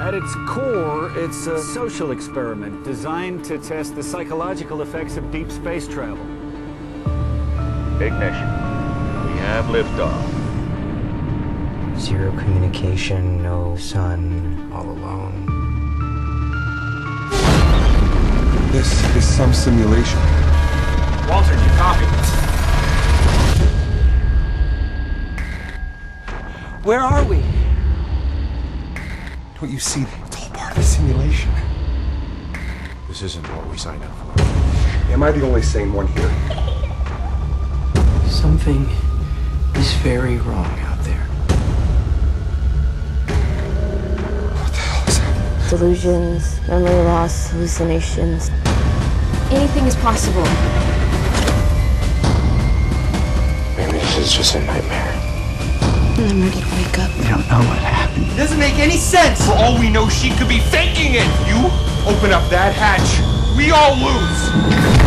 At its core, it's a social experiment designed to test the psychological effects of deep space travel. Ignition. We have liftoff. Zero communication, no sun, all alone. This is some simulation. Walter, you copy? Where are we? Don't you see? It's all part of the simulation. This isn't what we signed up for. Am I the only sane one here? Something is very wrong out there. What the hell is that? Delusions, memory loss, hallucinations. Anything is possible. Maybe this is just a nightmare. I'm ready to wake up. We don't know what happened. It doesn't make any sense. For all we know, she could be faking it. You open up that hatch, we all lose.